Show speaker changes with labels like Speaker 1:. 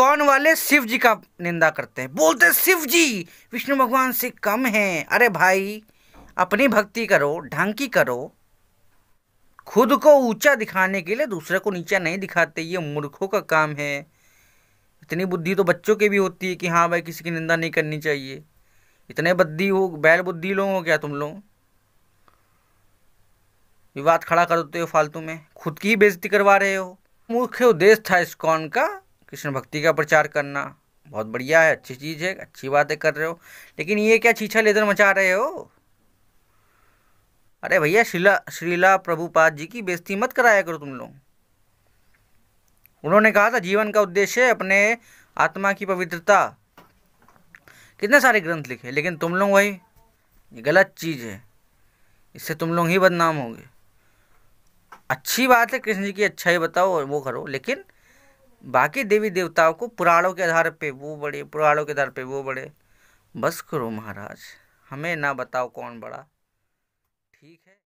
Speaker 1: ISKCON वाले शिव जी का निंदा करते हैं? बोलते शिव जी, विष्णु भगवान से कम हैं। अरे भाई, अपनी भक्ति करो, ढंग की करो। खुद को ऊँचा दिखाने के लिए दूसरे को नीचा नहीं दिखाते, ये मूर्खों का काम है। इतनी बुद्धि तो बच्चों के भी होती है कि हाँ भाई, किसी की निंदा नहीं करनी चाहिए। इतने बुद्धि हो, बैल बुद्धि लोग हो क्या तुम लोग? विवाद खड़ा कर देते हो फालतू में। खुद की ही बेइज्जती करवा रहे हो। मुख्य उद्देश्य था इस्कॉन का? कृष्ण भक्ति का प्रचार करना। बहुत बढ़िया है, अच्छी चीज़ है, अच्छी बातें कर रहे हो। लेकिन ये क्या छीछा लेदर मचा रहे हो? अरे भैया श्रीला श्रीला प्रभुपाद जी की बेइज्जती मत कराया करो तुम लोग। उन्होंने कहा था, जीवन का उद्देश्य अपने आत्मा की पवित्रता। कितने सारे ग्रंथ लिखे, लेकिन तुम लोग वही, ये गलत चीज़ है। इससे तुम लोग ही बदनाम होंगे। अच्छी बात है, कृष्ण जी की अच्छाई बताओ वो करो, लेकिन बाकी देवी देवताओं को पुराणों के आधार पे वो बड़े, पुराणों के आधार पे वो बड़े। बस करो महाराज, हमें ना बताओ कौन बड़ा। ठीक है।